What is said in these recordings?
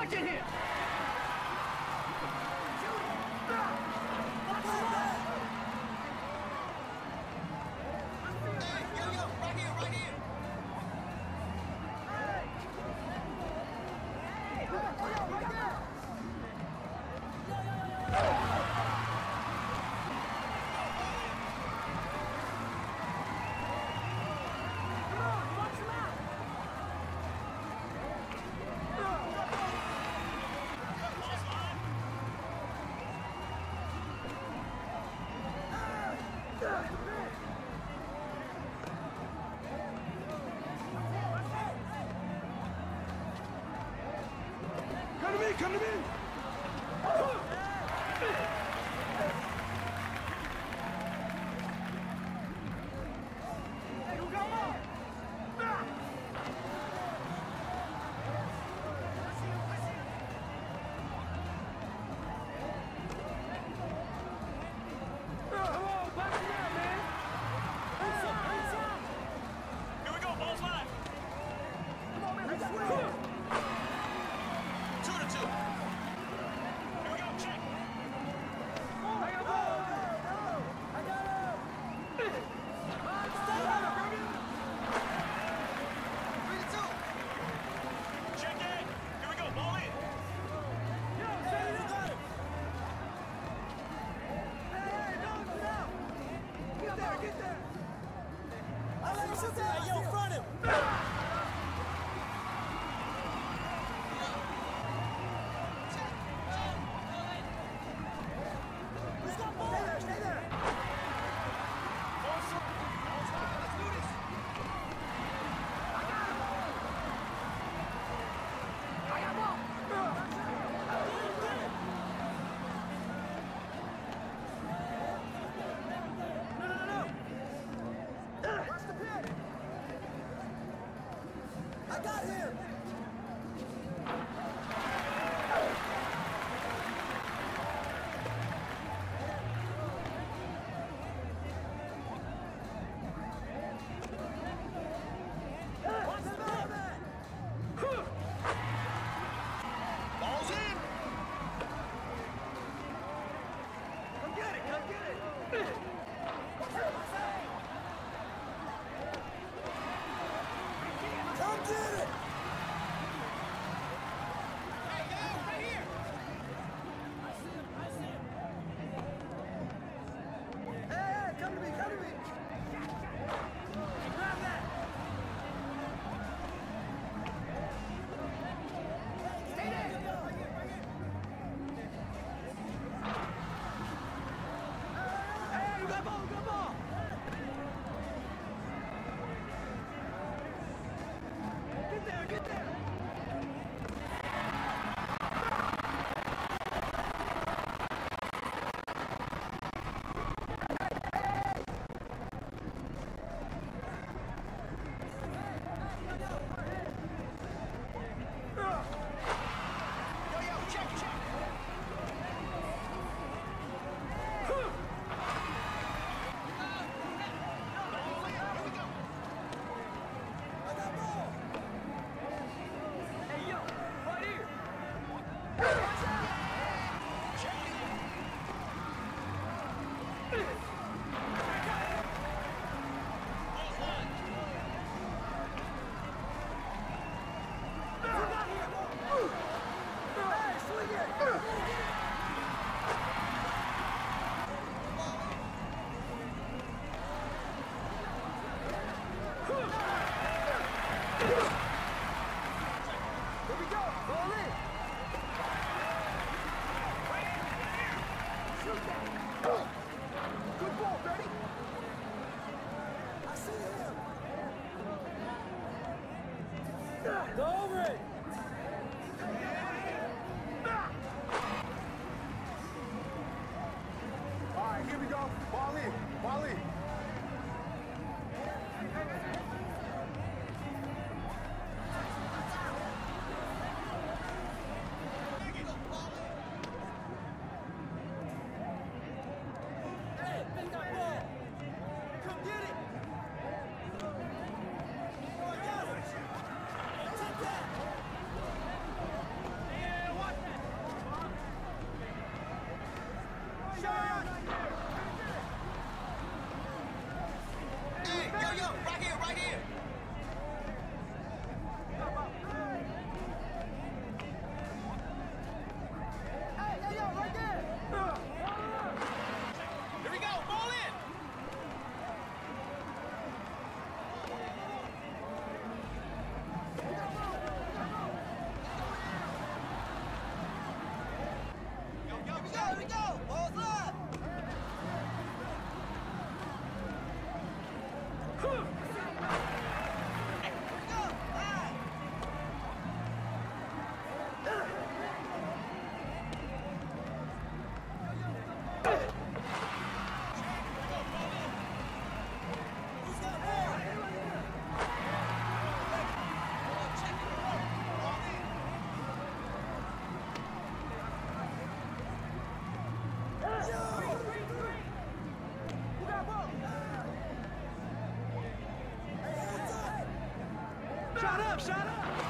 watching him! Me, come to me! Yo, Bola ali. Shut up! Shut up!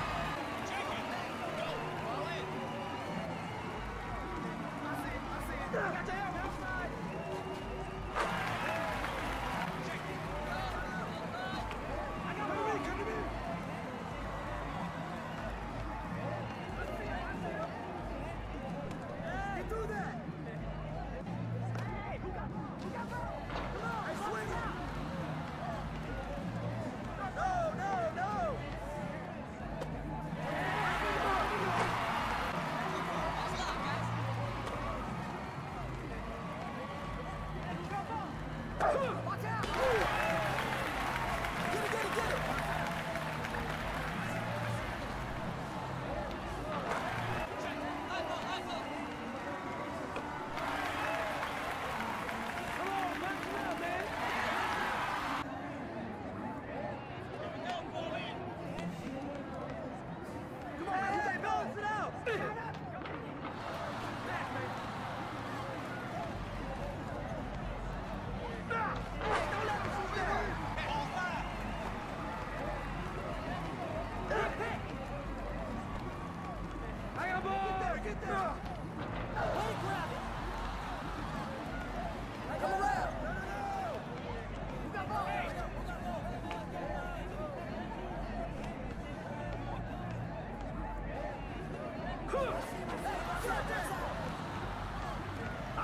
I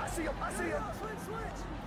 see him, I see him! Switch, switch!